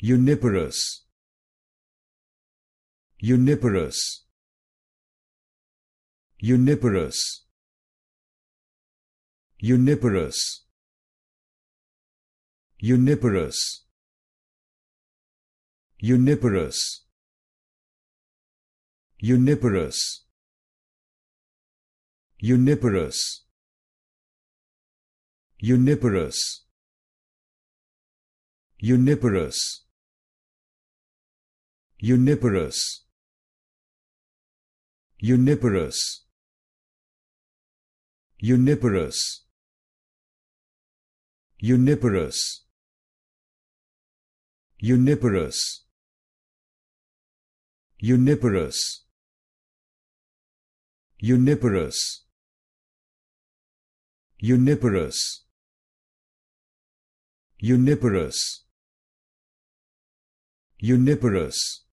Uniparous. Uniparous. Uniparous. Uniparous. Uniparous. Uniparous. Uniparous. Uniparous. Uniparous. Uniparous. Uniparous. Uniparous. Uniparous. Uniparous. Uniparous. Uniparous. Uniparous. Uniparous. Uniparous. Uniparous.